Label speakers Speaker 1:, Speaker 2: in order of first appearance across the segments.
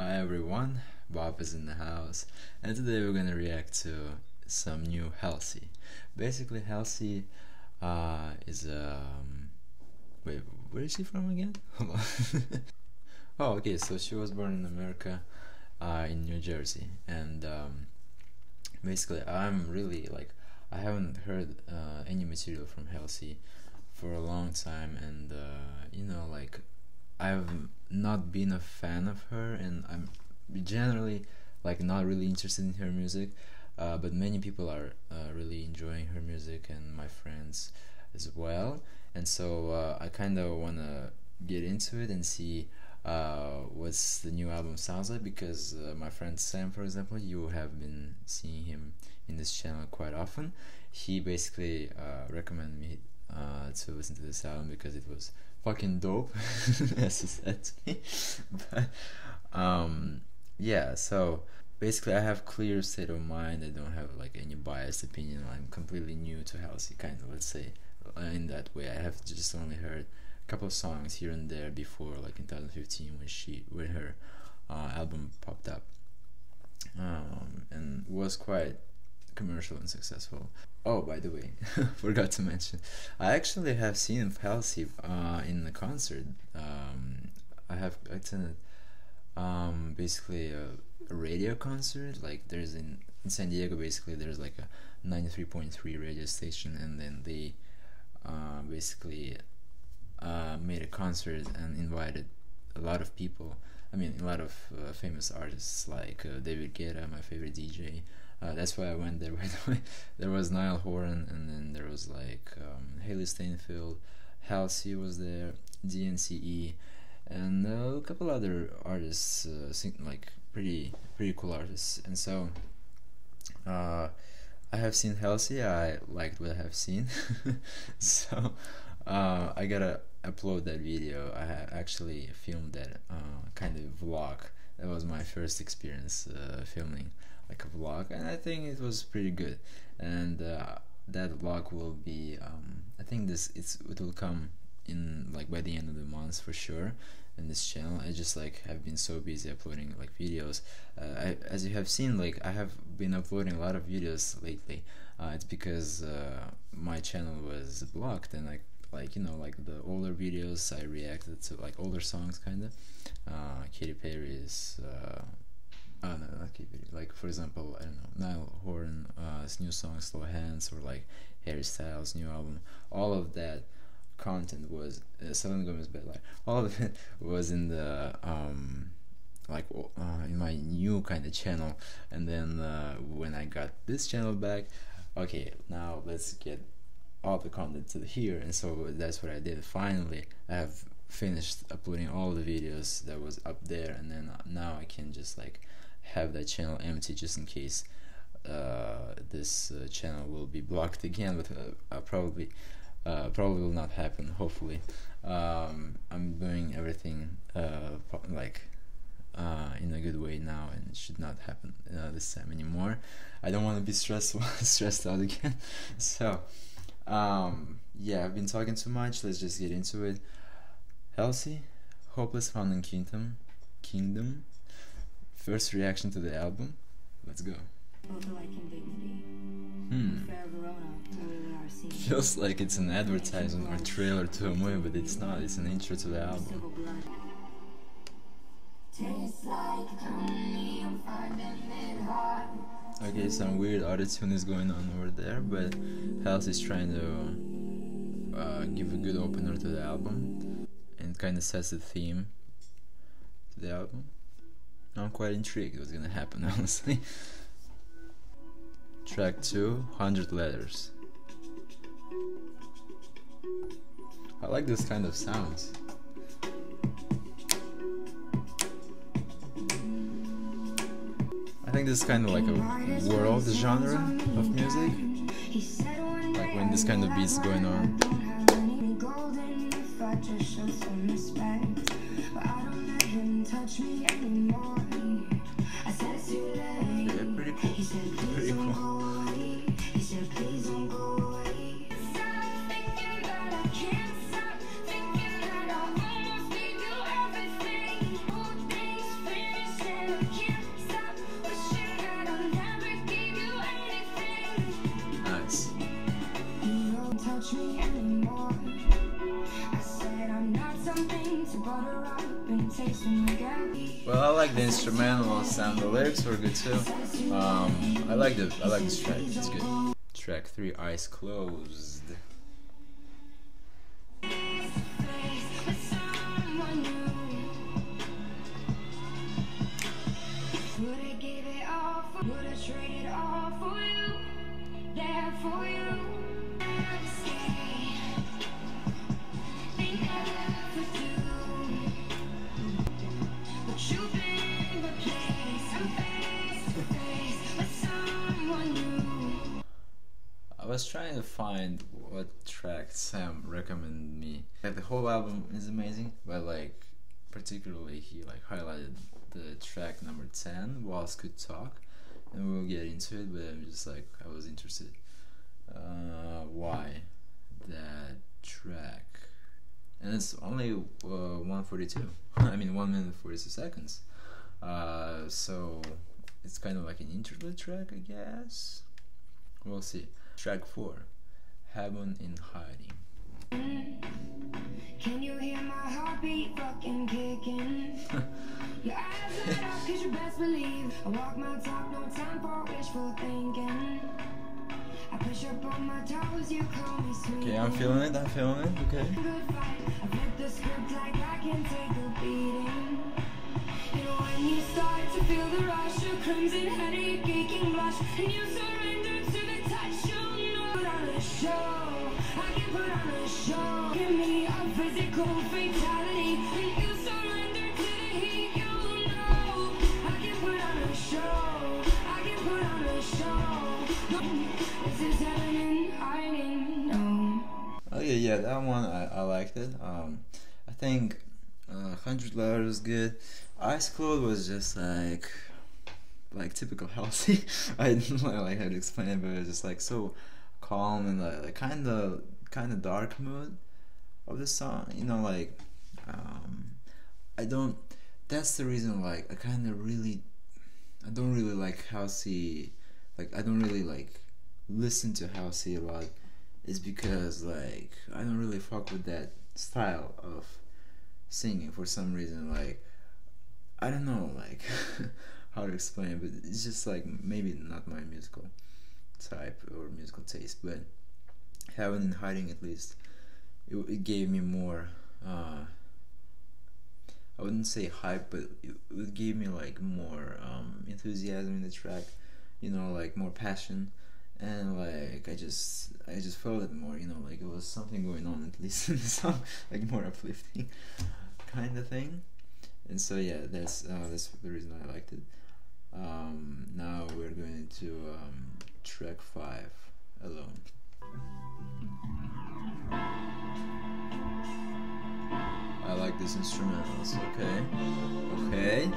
Speaker 1: Hi everyone, Bob is in the house, and today we're gonna react to some new Halsey. Basically, Halsey uh, is um, wait, where is she from again? oh, okay, so she was born in America, uh, in New Jersey, and um, basically, I'm really like I haven't heard uh, any material from Halsey for a long time, and uh, you know, like I've not been a fan of her, and I'm generally like not really interested in her music. Uh, but many people are uh, really enjoying her music, and my friends as well. And so uh, I kind of wanna get into it and see uh, what's the new album sounds like because uh, my friend Sam, for example, you have been seeing him in this channel quite often. He basically uh, recommended me to listen to this album because it was fucking dope, as he said to me. but um, yeah, so basically, I have clear state of mind. I don't have like any biased opinion. I'm completely new to Halsey, kind of. Let's say in that way. I have just only heard a couple of songs here and there before, like in 2015 when she when her uh, album popped up, um, and was quite commercial and successful. Oh, by the way, forgot to mention, I actually have seen Halsey uh, in the concert. Um, I have attended um, basically a, a, radio concert. Like there's in, in San Diego, basically there's like a 93.3 radio station, and then they uh, basically uh, made a concert and invited a lot of people. I mean, a lot of uh, famous artists like uh, David Guetta, my favorite DJ. Uh, that's why I went there. By the way, there was Niall Horan, and then there was like um, Hailee Steinfeld, Halsey was there, DNCE, and uh, a couple other artists, uh, like pretty pretty cool artists. And so, uh, I have seen Halsey. I liked what I have seen, so uh, I gotta upload that video. I actually filmed that uh, kind of vlog. That was my first experience filming like a vlog, and I think it was pretty good. And uh, that vlog will be, um, I think this it's it will come in like by the end of the month for sure in this channel. I just like have been so busy uploading like videos. Uh, I, as you have seen like i have been uploading a lot of videos lately. Uh, it's because uh, my channel was blocked and like like you know like the older videos i reacted to like older songs kind of uh, Katy Perry's uh, uh, no, not. Like for example, I don't know, Niall Horan, uh, his new song "Slow Hands" or like Harry Styles' new album. All of that content was uh, Selena Gomez Bad Liar. All of it was in the um, like uh, in my new kind of channel. And then uh, when I got this channel back, okay, now let's get all the content to here. And so that's what I did. Finally, I have finished uploading all the videos that was up there, and then now I can just like have that channel empty just in case uh, this uh, channel will be blocked again but uh, probably uh, probably will not happen hopefully. Um, I'm doing everything uh, like uh, in a good way now and it should not happen this time anymore. I don't want to be stressed stressed out again. So um, yeah I've been talking too much. Let's just get into it. Halsey Hopeless Fountain Kingdom Kingdom First reaction to the album. Let's go. Hmm. Feels like it's an advertisement or trailer to a movie, but it's not. It's an intro to the album. Okay, some weird auto-tune is going on over there, but Halsey is trying to uh, give a good opener to the album and kind of sets the theme to the album. I'm quite intrigued what's gonna happen, honestly. Track 2, 100 letters. I like this kind of sounds. I think this is kind of like a world genre of music. Like when this kind of beat's going on. touch me anymore. Well, I instrumentals and the lyrics were good too. Um, I like the I like this track. It's good. Track three, Eyes Closed. Was trying to find what track Sam recommended me. Like the whole album is amazing, but like particularly he like highlighted the track number ten, Walls Could Talk, and we'll get into it. But I'm just like I was interested. Uh, why that track? And it's only uh, 142. I mean, one minute 42 seconds. Uh, so it's kind of like an interlude track, I guess. We'll see. Track 4 Heaven in Hiding.
Speaker 2: Can you hear my heartbeat fucking kicking? Your eyes light up cause you best believe I walk my talk, no time for wishful thinking I push up on my toes, you call me sweet
Speaker 1: Okay, I'm feeling it, I'm feeling it, okay.
Speaker 2: Good fight, I flip the script like I can take a beating And when you start to feel the rush A crimson headache, aching blush And you surrender show I can put on a show Give me a physical fatality And you surrender to the heat You know I can put on a show I can put on a show This is heaven in hiding, no
Speaker 1: Oh yeah, yeah, that one I, I liked it. Um, I think uh, Hundred Letters was good. Eyes Closed was just like like typical Halsey. I didn't know like how to explain it, but it was just like so calm and like, kind of kind of dark mood of the song. You know, like um, I don't. That's the reason. Like I kind of really, I don't really like Halsey. Like I don't really like listen to Halsey a lot is because like I don't really fuck with that style of singing for some reason. Like I don't know like how to explain but it's just like maybe not my musical type or musical taste, but heaven in hiding at least it, it gave me more. Uh, I wouldn't say hype, but it, it gave me like more um, enthusiasm in the track. You know, like more passion and like I just I just felt it more, you know, like it was something going on at least in the song, like more uplifting kind of thing. And so yeah, that's uh, that's the reason I liked it. Um, now we're going to um, track five, alone. I like this instrumentals. Okay, okay.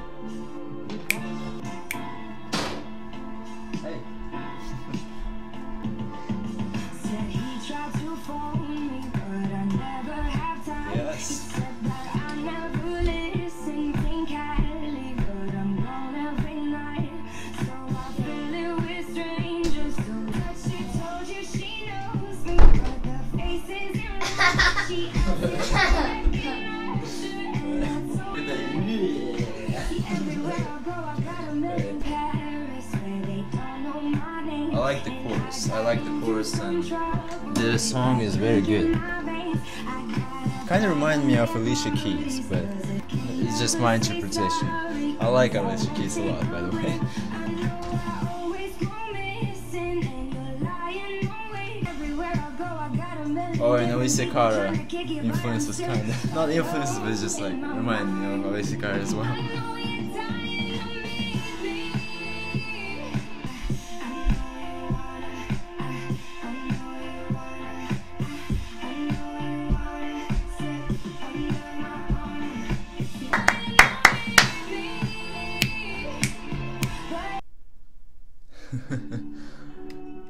Speaker 1: Hey.
Speaker 2: Said I
Speaker 1: like the chorus. I like the chorus, and the song is very good. Kind of remind me of Alicia Keys, but it's just my interpretation. I like Alicia Keys a lot, by the way. Oh, and Alessia Cara influences kind of not influences, but it's just like remind me of Alicia as well.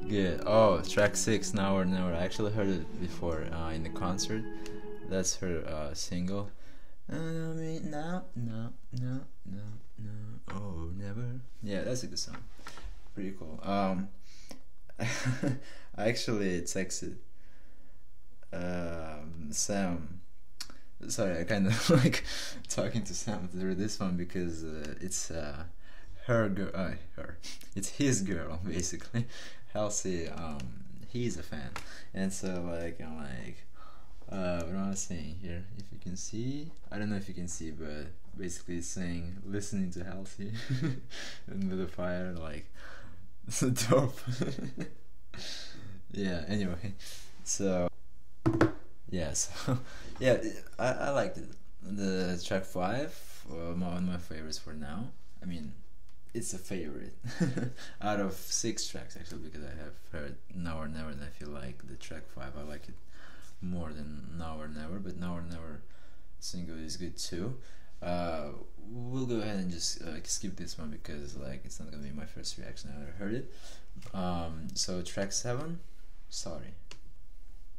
Speaker 1: Good. Oh, track six, now or never. I actually heard it before uh, in the concert. That's her uh, single. No, no, no, no, no, oh, never. Yeah, that's a good song. Pretty cool. Um, I actually texted um, Sam sorry, I kind of like talking to Sam through this one because uh, it's uh, her girl, uh, her, it's his girl basically. Halsey, um, he's a fan, and so like I'm like, uh, what am I saying here? If you can see, I don't know if you can see, but basically saying listening to Halsey with the fire, like, it's dope. yeah. Anyway, so yeah, so yeah, I I liked it. The track five, uh, one of my favorites for now. I mean, it's a favorite out of six tracks actually because I have heard Now or Never and I feel like the track five I like it more than Now or Never, but Now or Never single is good too. Uh, we'll go ahead and just uh, skip this one because like it's not gonna be my first reaction. I heard it. Um, so track seven, sorry.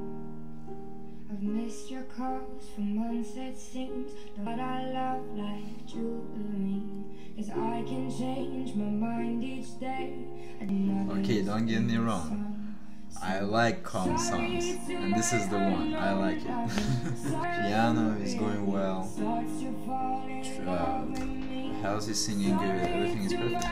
Speaker 2: I've missed your calls for months it seems But I love like jewelry Cause I can change my mind each day
Speaker 1: Okay, don't get me wrong. I like calm songs, and this is the one. I like it. Piano is going well. Uh, Halsey is singing good. Everything is perfect.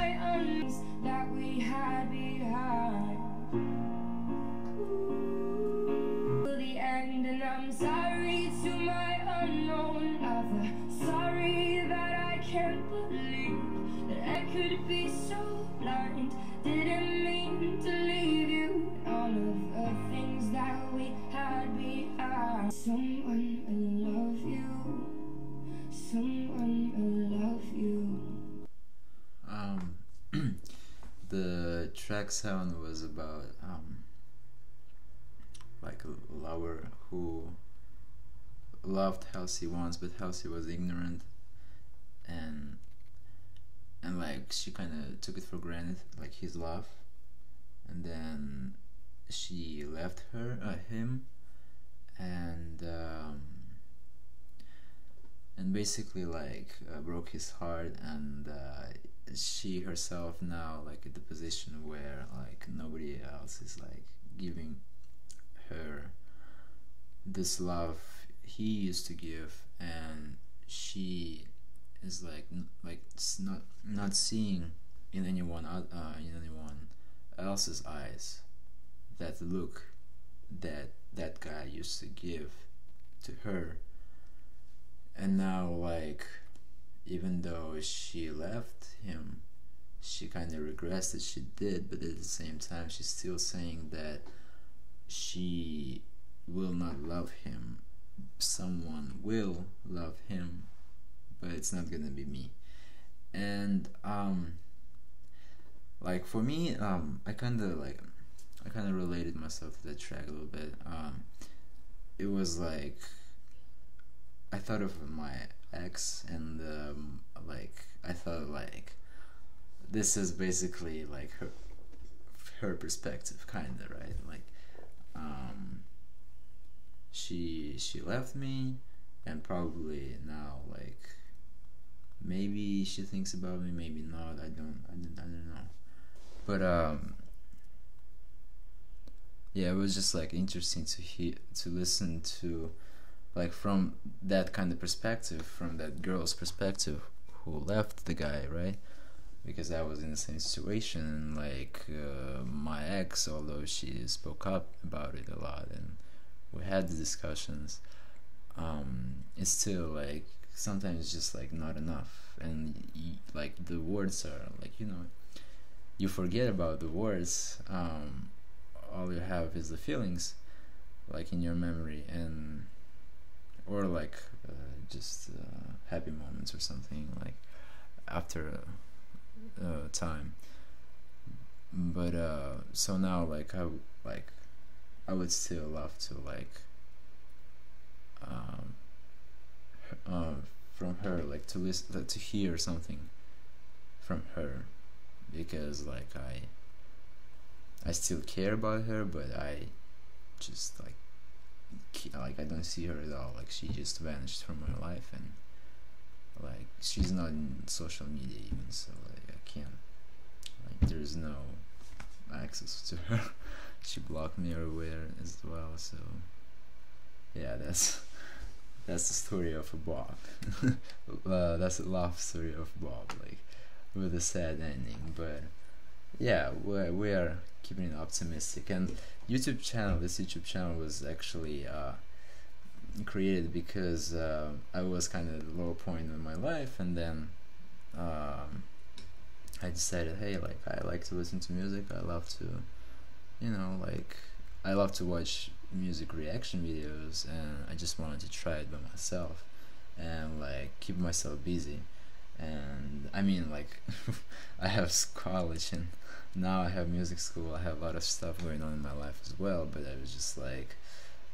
Speaker 1: Track seven was about um, like a lover who loved Halsey once, but Halsey was ignorant, and and like she kind of took it for granted, like his love, and then she left her, uh, him, and um, and basically like uh, broke his heart, and uh, she herself now like in the position where like nobody else is like giving her this love he used to give and she is like like not not seeing in anyone uh, in anyone else's eyes that look that that guy used to give to her. And now like even though she left him she kind of regrets that she did but at the same time she's still saying that she will not love him. Someone will love him but it's not gonna be me. And um like for me um i kind of like i kind of related myself to that track a little bit. Um it was like i thought of my ex and um like i thought like this is basically like her her perspective kind of right? Like um she she left me and probably now like maybe she thinks about me maybe not i don't i don't, I don't know. But um yeah it was just like interesting to hear to listen to like from that kind of perspective from that girl's perspective who left the guy right? Because I was in the same situation and like uh, my ex although she spoke up about it a lot and we had the discussions um it's still like sometimes just like not enough. And like the words are like you know you forget about the words um all you have is the feelings like in your memory. And or like uh, just uh, happy moments or something like after uh, time. But uh so now like i like i would still love to like um uh, from her like to listen to hear something from her. Because like i i still care about her but i just like like i don't see her at all like she just vanished from my life and like she's not in social media even so like i can't like there's no access to her she blocked me everywhere as well so yeah that's that's the story of a Bob. uh, that's the love story of Bob, like with a sad ending. But yeah, we we are keeping it optimistic. And YouTube channel, this YouTube channel was actually uh, created because uh, I was kind of at a low point in my life, and then um, I decided, hey, like I like to listen to music. I love to, you know, like I love to watch music reaction videos, and I just wanted to try it by myself and like keep myself busy. And I mean, like I have college and now I have music school. I have a lot of stuff going on in my life as well. But I was just like,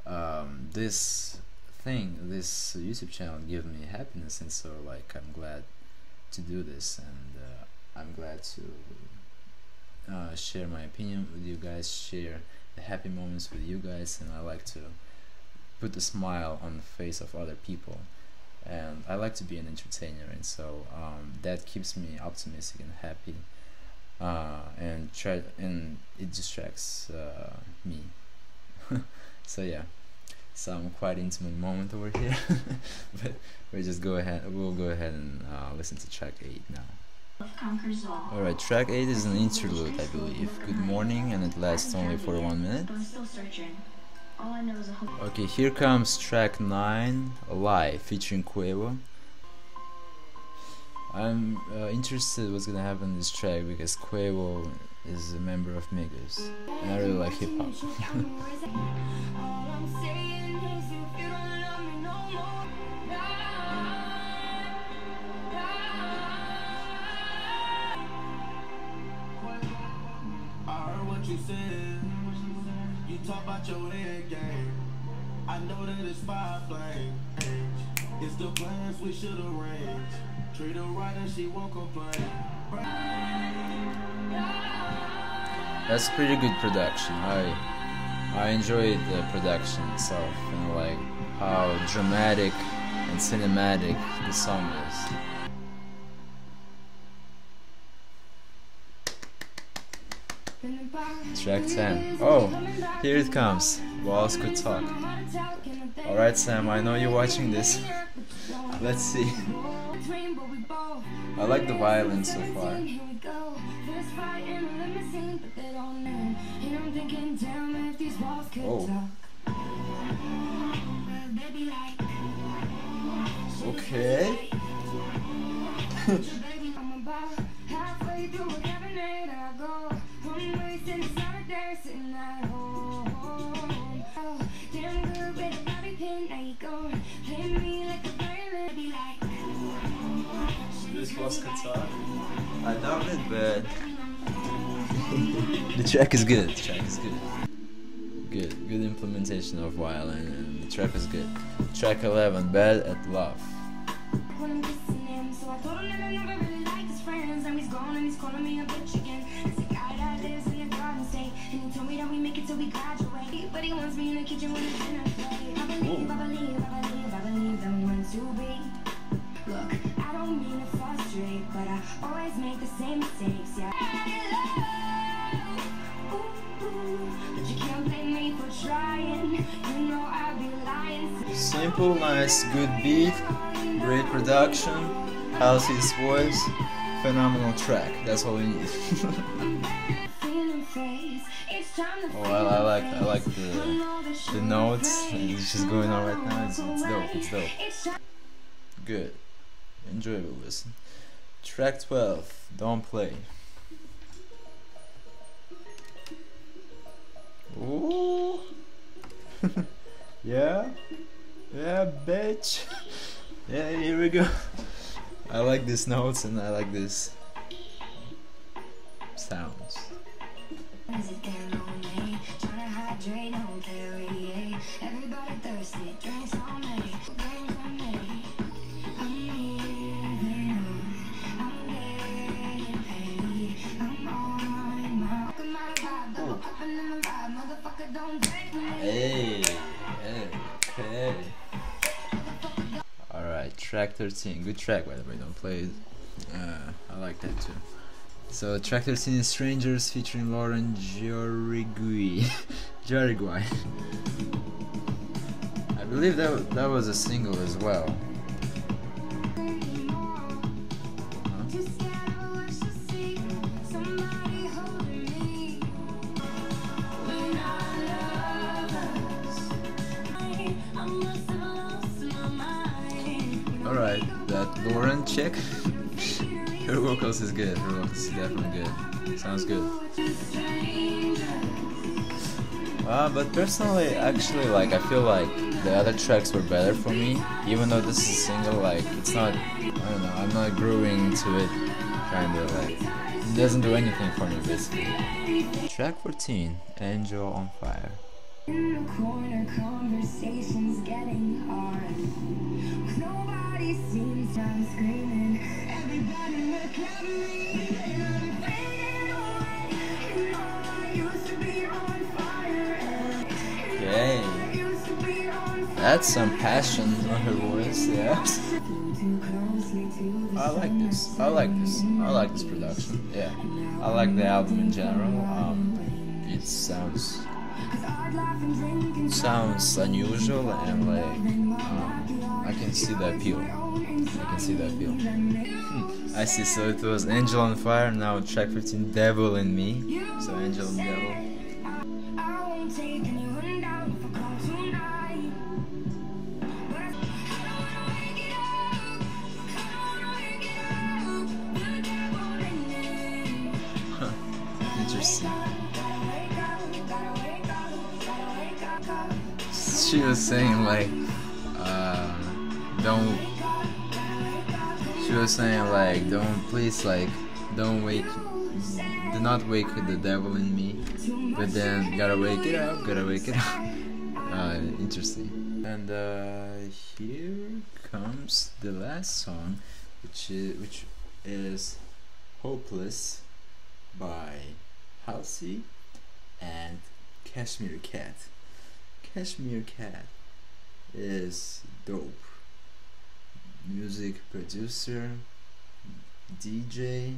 Speaker 1: um, this thing, this YouTube channel, gave me happiness, and so like I'm glad to do this, and uh, I'm glad to uh, share my opinion with you guys, share the happy moments with you guys, and I like to put a smile on the face of other people. And I like to be an entertainer, and so um, that keeps me optimistic and happy, uh, and try and it distracts uh, me. so yeah, some quite intimate moment over here, but we just go ahead. We'll go ahead and uh, listen to track eight now. Alright, track 8 is an interlude, I believe. Good morning, and it lasts only for one minute. Okay, here comes track 9, Lie, featuring Quavo. I'm uh, interested what's gonna happen in this track because Quavo is a member of Migos, and I really like hip hop.
Speaker 3: I know that it's. It's the plans we should arrange. Treat her right and she won't complain.
Speaker 1: That's pretty good production. I I enjoyed the production itself and like how dramatic and cinematic the song is. Track 10. Oh, here it comes. Walls could talk. Alright, Sam, I know you're watching this. Let's see. I like the violin so far. Oh. Track is good. The track is good. Good, good implementation of violin, and the track is good. Track 11, Bad at Love. Simple, nice, good beat, great production, Halsey's voice, phenomenal track. That's all we need. oh, I, I like I like the the notes it's just going on right now. It's, it's dope. It's dope. Good, enjoyable listen. Track 12, Don't Play. Ooh. yeah. Yeah, bitch. yeah, here we go. I like these notes and I like this sounds. Track 13. Good track, by the way, don't play it. Uh, I like that too. So, track 13 is Strangers featuring Lauren Jauregui. Jauregui. I believe that that was a single as well.
Speaker 2: Mind.
Speaker 1: All right, that Lauren chick. Her vocals is good. Her vocals is definitely good. Sounds good. Uh, but personally, actually, like I feel like the other tracks were better for me. Even though this is a single, like it's not. I don't know. I'm not growing into it. Kind of like it doesn't do anything for me, basically. Track 14, Angel on Fire.
Speaker 2: In the corner, conversations getting hard. Nobody seems I'm screaming. Everybody look at me. And I'm fading away. And all I used to be on fire.
Speaker 1: Okay.
Speaker 2: I used to be on fire.
Speaker 1: That's some passion on her voice, yeah.
Speaker 2: Too closely to the
Speaker 1: I like this. I like this. I like this production. Yeah. I like the album in general. Um, it sounds
Speaker 2: Cause I'd laugh and drink and
Speaker 1: sounds unusual and like um, I can see the appeal. I can see the appeal. Hmm. I see. So it was Angel on Fire. Now track 15, Devil in Me. So Angel and Devil. She was saying like, don't. She was saying like, don't please like, don't wake, do not wake the devil in me. But then gotta wake it up, gotta wake it up. Uh, interesting. And uh, here comes the last song, which is which is "Hopeless" by Halsey and Cashmere Cat. Cashmere Cat is dope. Music producer, DJ,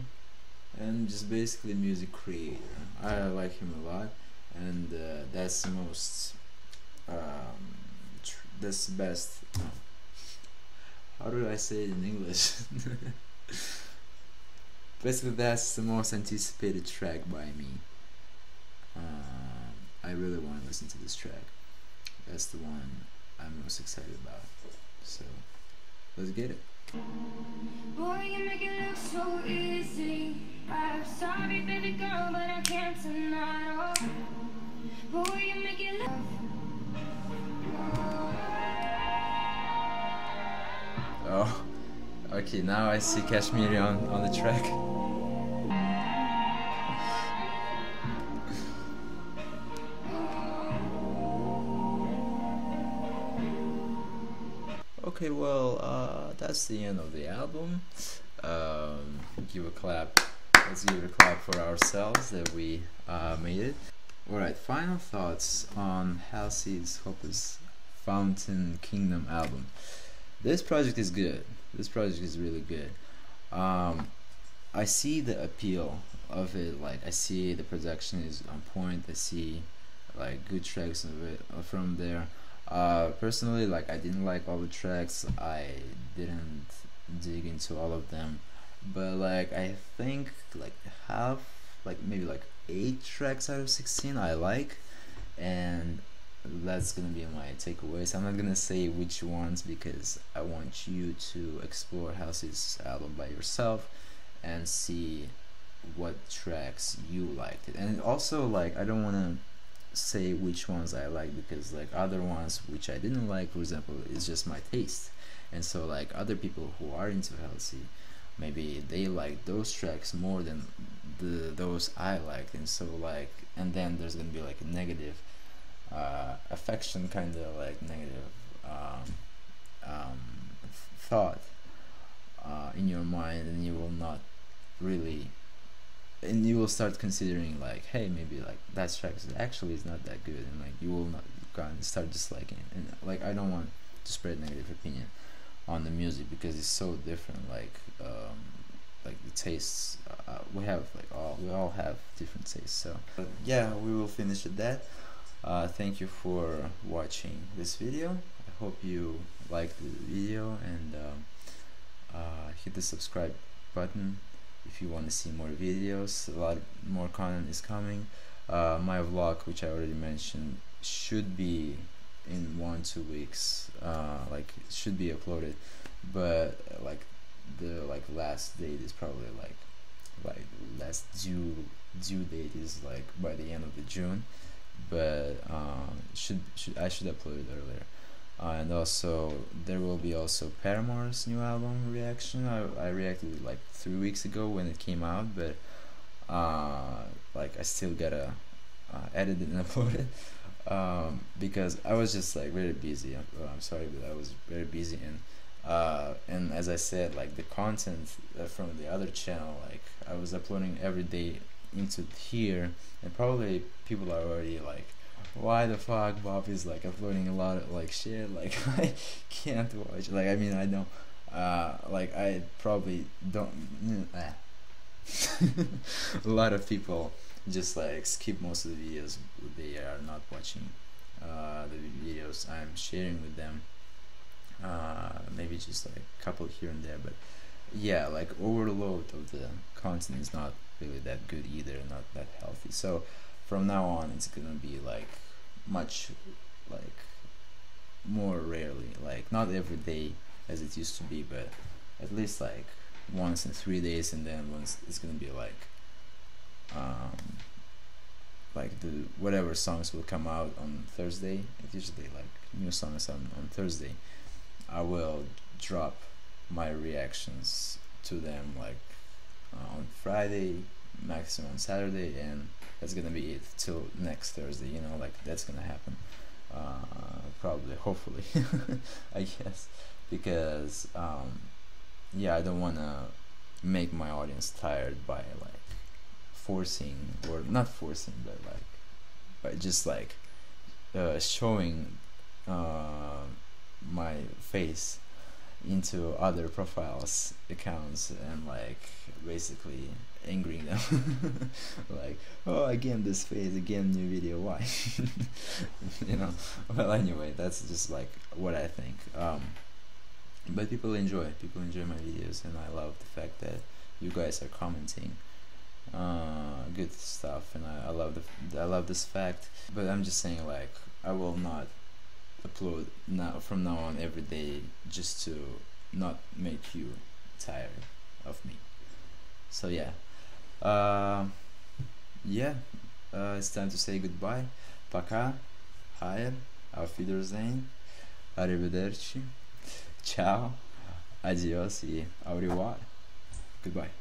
Speaker 1: and just basically music creator. I like him a lot, and uh, that's the most. Um, that's the best. How do I say it in English? basically, that's the most anticipated track by me. Um, I really want to listen to this track. That's the one I'm most excited about. So, let's get it.
Speaker 2: Boy, you make it look so easy. I'm sorry, baby girl, but I can't tonight. Oh, boy, you make it look.
Speaker 1: Oh, okay. Now I see Cashmere on on the track. That's the end of the album. Um, give a clap. Let's give a clap for ourselves that we uh, made it. Alright, final thoughts on Halsey's Hopeless Fountain Kingdom album. This project is good. This project is really good. Um, I see the appeal of it. Like I see the production is on point. I see like good tracks of it uh, from there. Uh, personally, like I didn't like all the tracks. I didn't dig into all of them, but like I think like half, like maybe like eight tracks out of sixteen I like, and that's gonna be my takeaways. I'm not gonna say which ones because I want you to explore Halsey's album by yourself and see what tracks you liked it. And also like I don't wanna say which ones I like because like other ones which I didn't like, for example, is just my taste. And so like other people who are into Halsey maybe they like those tracks more than the those I liked, and so like and then there's gonna be like a negative uh, affection kind of like negative um, um, thought uh, in your mind and you will not really and you will start considering like hey maybe like that track is actually is not that good and like you will not go and start disliking it. And like I don't want to spread negative opinion on the music because it's so different like um, like the tastes uh, we have like all we all have different tastes so. But yeah we will finish at that. Uh, thank you for watching this video. I hope you liked the video and uh, uh, hit the subscribe button if you want to see more videos a lot more content is coming. Uh, my vlog which I already mentioned should be in one two weeks uh, like should be uploaded but uh, like the like last date is probably like like last due due date is like by the end of the June but uh, should should I should upload it earlier uh, and also there will be also Paramore's new album reaction. I, I reacted like three weeks ago when it came out but uh, like I still gotta uh, edit it and upload it. Um, because I was just like very busy. I'm, I'm sorry, but I was very busy and uh, and as I said, like the content uh, from the other channel, like I was uploading every day into here, and probably people are already like, why the fuck Bob is like uploading a lot of like shit, like I can't watch. Like I mean, I know, uh, like I probably don't. Uh, a lot of people just like skip most of the videos they are not watching uh, the videos I'm sharing with them uh, maybe just like a couple here and there but yeah like overload of the content is not really that good either not that healthy so from now on it's gonna be like much like more rarely like not every day as it used to be but at least like once in three days and then once it's gonna be like um, like the whatever songs will come out on Thursday. It's usually like new songs on, on Thursday. I will drop my reactions to them like uh, on Friday, maximum on Saturday, and that's gonna be it till next Thursday. You know, like that's gonna happen. Uh, probably, hopefully, I guess, because um, yeah, I don't wanna make my audience tired by like forcing or not forcing but like but just like uh, showing uh, my face into other profiles accounts and like basically angering them. Like oh again this phase again new video why? You know? Well anyway that's just like what i think. Um but people enjoy people enjoy my videos and i love the fact that you guys are commenting uh, good stuff, and I, I love the I love this fact. But I'm just saying, like, I will not upload now from now on every day just to not make you tired of me. So yeah, uh, yeah, uh, it's time to say goodbye. Пока, Хайер, auf Wiedersehen, arrivederci, ciao, adios и au revoir. Goodbye.